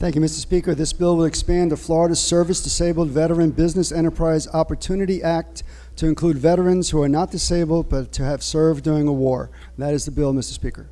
Thank you, Mr. Speaker. This bill will expand the Florida Service Disabled Veteran Business Enterprise Opportunity Act to include veterans who are not disabled but to have served during a war. That is the bill, Mr. Speaker.